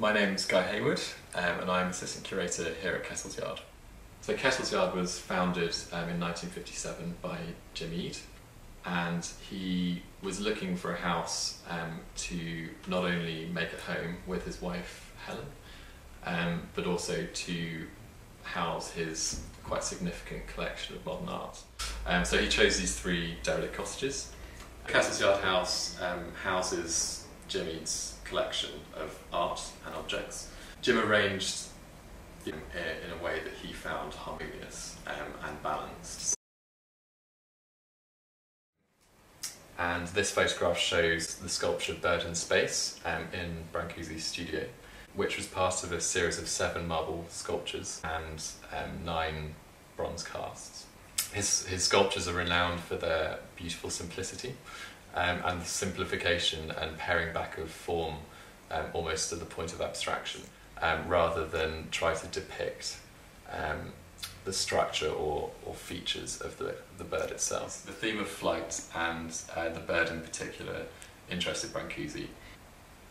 My name's Guy Hayward um, and I'm assistant curator here at Kettle's Yard. So Kettle's Yard was founded um, in 1957 by Jim Ede and he was looking for a house um, to not only make at home with his wife Helen um, but also to house his quite significant collection of modern art. Um, so he chose these three derelict cottages. Kettle's Yard House um, houses Jim Ede's collection of art and objects. Jim arranged them in a way that he found harmonious um, and balanced. And this photograph shows the sculpture Bird in Space um, in Brancusi's studio, which was part of a series of seven marble sculptures and um, nine bronze casts. His, his sculptures are renowned for their beautiful simplicity um, and simplification and paring back of form um, almost to the point of abstraction, um, rather than try to depict um, the structure or, or features of the, the bird itself. The theme of flight and uh, the bird in particular interested Brancusi.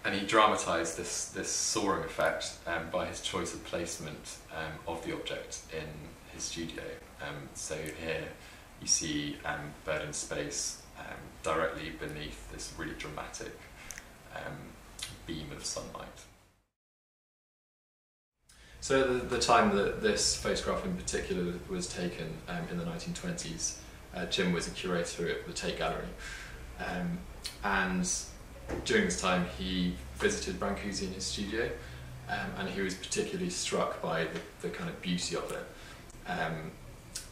And he dramatised this, this soaring effect um, by his choice of placement um, of the object in his studio. So here you see Bird in Space um, directly beneath this really dramatic um, beam of sunlight. So the, the time that this photograph in particular was taken um, in the 1920s, uh, Jim was a curator at the Tate Gallery. Um, and during this time he visited Brancusi in his studio um, and he was particularly struck by the, the kind of beauty of it um,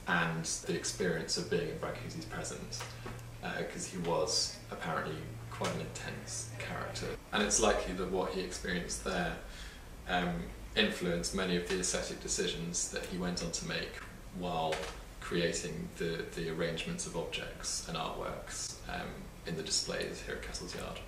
and the experience of being in Brancusi's presence because uh, he was apparently quite an intense character. And it's likely that what he experienced there um, influenced many of the aesthetic decisions that he went on to make while creating the, the arrangements of objects and artworks um, in the displays here at Kettle's Yard.